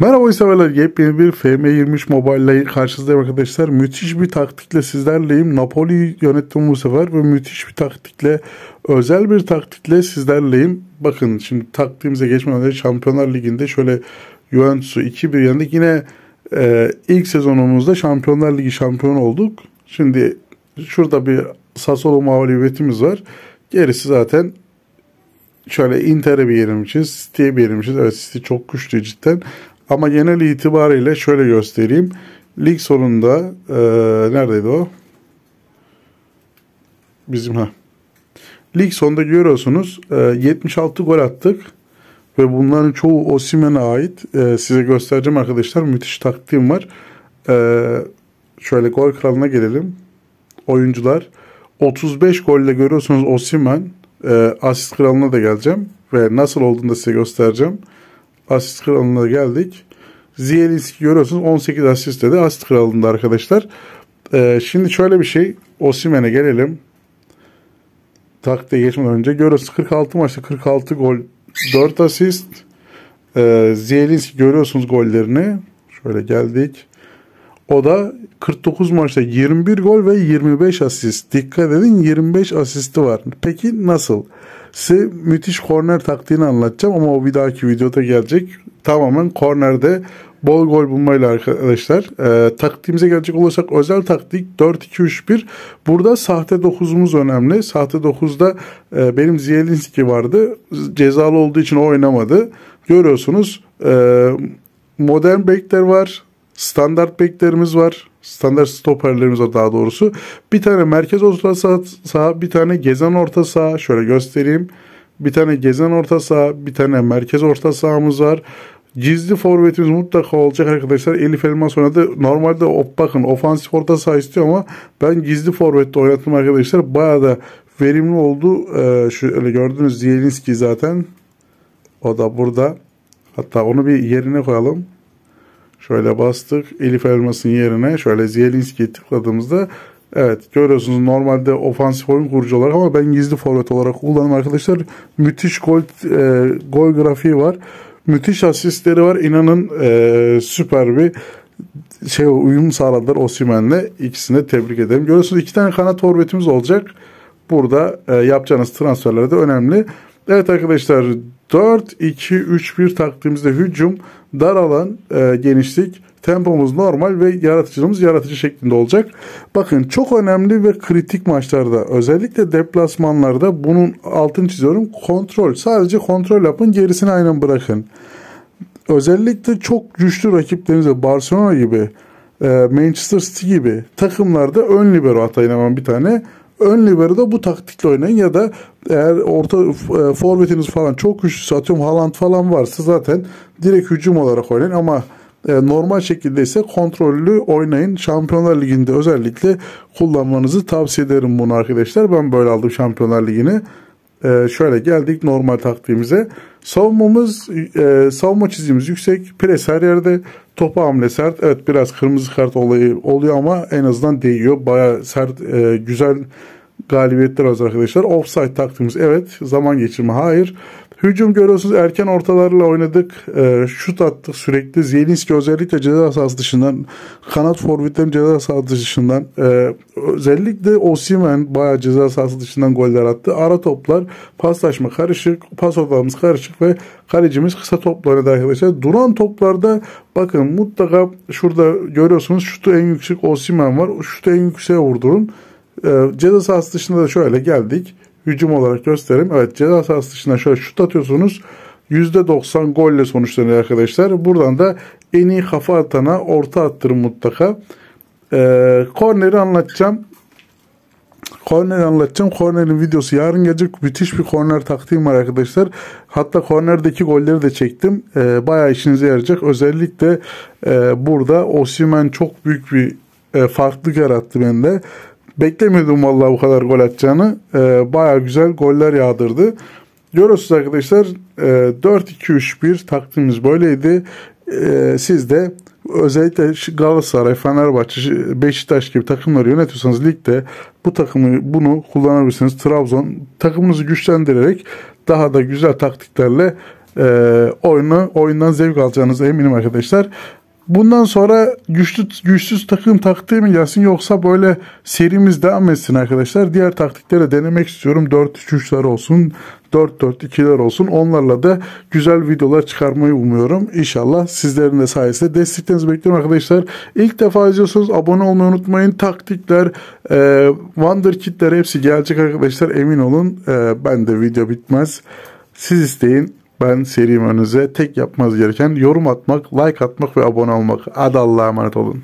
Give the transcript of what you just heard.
Merhaba severler. Yepyeni bir FM23 Mobile ile karşınızdayım arkadaşlar. Müthiş bir taktikle sizlerleyim. Napoli yönettim bu sefer ve müthiş bir taktikle, özel bir taktikle sizlerleyim. Bakın şimdi taktiğimize geçmeden önce Şampiyonlar Ligi'nde şöyle Juventus'u 2-1 yendik. Yine e, ilk sezonumuzda Şampiyonlar Ligi şampiyon olduk. Şimdi şurada bir Sassuolo mağlubiyetimiz var. Gerisi zaten şöyle Inter'e bir yerimmişiz, City'ye bir yerimmişiz. Evet City çok güçlü cidden. Ama genel itibariyle şöyle göstereyim. Lig sonunda e, neredeydi o? Bizim ha. Lig sonunda görüyorsunuz e, 76 gol attık. Ve bunların çoğu Osimen'e ait. E, size göstereceğim arkadaşlar. Müthiş taktiğim var. E, şöyle gol kralına gelelim. Oyuncular. 35 golle görüyorsunuz Osimen. E, asist kralına da geleceğim. Ve nasıl olduğunu da size göstereceğim asist kralına geldik. Zielinski görüyorsunuz 18 asist dedi. Asist kralında arkadaşlar. Ee, şimdi şöyle bir şey. Osimen'e gelelim. Taktiğe geçmeden önce görüyorsunuz 46 maçta 46 gol 4 asist. Ee, Zielinski görüyorsunuz gollerini. Şöyle geldik. O da 49 maçta 21 gol ve 25 asist. Dikkat edin 25 asisti var. Peki nasıl? Size müthiş korner taktiğini anlatacağım ama o bir dahaki videoda gelecek. Tamamen kornerde bol gol bulmayla arkadaşlar. E, taktiğimize gelecek olursak özel taktik 4-2-3-1. Burada sahte 9'umuz önemli. Sahte 9'da e, benim Zielinski vardı. Cezalı olduğu için o oynamadı. Görüyorsunuz e, modern bekler var. Standart beklerimiz var. Standart stoperlerimiz var daha doğrusu. Bir tane merkez orta saha, saha, bir tane gezen orta saha. Şöyle göstereyim. Bir tane gezen orta saha, bir tane merkez orta sahamız var. Gizli forvetimiz mutlaka olacak arkadaşlar. Elif Elmas oynadı. Normalde o, bakın ofansif orta saha istiyor ama ben gizli forvette oynattım arkadaşlar. Baya da verimli oldu. Ee, şöyle gördünüz Zielinski zaten. O da burada. Hatta onu bir yerine koyalım. Şöyle bastık. Elif Elmas'ın yerine şöyle Zielinski'yi tıkladığımızda evet görüyorsunuz normalde ofansif oyun kurucu olarak ama ben gizli forvet olarak kullanım arkadaşlar. Müthiş gol, e, gol grafiği var. Müthiş asistleri var. İnanın e, süper bir şey uyum sağladılar Osimhen'le. İkisini tebrik ederim. Görüyorsunuz iki tane kanat forvetimiz olacak. Burada e, yapacağınız transferler de önemli. Evet arkadaşlar 4-2-3-1 taktiğimizde hücum, dar alan, e, genişlik, tempomuz normal ve yaratıcılığımız yaratıcı şeklinde olacak. Bakın çok önemli ve kritik maçlarda özellikle deplasmanlarda bunun altını çiziyorum. Kontrol. Sadece kontrol yapın gerisini aynen bırakın. Özellikle çok güçlü rakiplerinize Barcelona gibi e, Manchester City gibi takımlarda ön libero atayın hemen bir tane ön libero'da bu taktikle oynayın ya da eğer orta e, forvetiniz falan çok güçlü atıyorum Haaland falan varsa zaten direkt hücum olarak oynayın ama e, normal şekilde ise kontrollü oynayın. Şampiyonlar Ligi'nde özellikle kullanmanızı tavsiye ederim bunu arkadaşlar. Ben böyle aldım Şampiyonlar Ligi'ni. E, şöyle geldik normal taktiğimize. Savunmamız, e, savunma çizgimiz yüksek. Pres her yerde. Topa hamle sert. Evet biraz kırmızı kart olayı oluyor ama en azından değiyor. Baya sert, e, güzel galibiyetler var arkadaşlar. Offside taktiğimiz evet. Zaman geçirme hayır. Hücum görüyorsunuz erken ortalarla oynadık. E, şut attık sürekli. Zielinski özellikle ceza sahası dışından kanat forvetlerin ceza sahası dışından e, özellikle Osimen bayağı ceza sahası dışından goller attı. Ara toplar, paslaşma karışık, pas ortalarımız karışık ve kalecimiz kısa topla oynadı arkadaşlar. Duran toplarda bakın mutlaka şurada görüyorsunuz şutu en yüksek Osimen var. Şutu en yükseğe vurdurun. E, ceza sahası dışında da şöyle geldik hücum olarak göstereyim. Evet ceza sahası dışına şöyle şut atıyorsunuz. %90 golle sonuçlanıyor arkadaşlar. Buradan da en iyi kafa atana orta attırın mutlaka. Ee, korneri anlatacağım. Korneri anlatacağım. Kornerin videosu yarın gelecek. Müthiş bir korner taktiğim var arkadaşlar. Hatta kornerdeki golleri de çektim. Ee, bayağı işinize yarayacak. Özellikle e, burada Osimen çok büyük bir e, farklılık yarattı bende. Beklemiyordum vallahi bu kadar gol atacağını. E, Baya güzel goller yağdırdı. Görüyorsunuz arkadaşlar e, 4-2-3-1 taktiğimiz böyleydi. E, siz de özellikle Galatasaray, Fenerbahçe, Beşiktaş gibi takımları yönetiyorsanız ligde bu takımı bunu kullanabilirsiniz. Trabzon takımınızı güçlendirerek daha da güzel taktiklerle e, oyunu oyundan zevk alacağınıza eminim arkadaşlar. Bundan sonra güçlü güçsüz takım taktiği mi gelsin yoksa böyle serimiz devam etsin arkadaşlar. Diğer taktikleri de denemek istiyorum. 4-3-3'ler olsun, 4-4-2'ler olsun. Onlarla da güzel videolar çıkarmayı umuyorum. İnşallah sizlerin de sayesinde desteklerinizi bekliyorum arkadaşlar. İlk defa izliyorsanız abone olmayı unutmayın. Taktikler, e, Wonder Kit'ler hepsi gelecek arkadaşlar. Emin olun. E, ben de video bitmez. Siz isteyin. Ben seriyim önünüze tek yapmanız gereken yorum atmak, like atmak ve abone olmak. Hadi Allah'a emanet olun.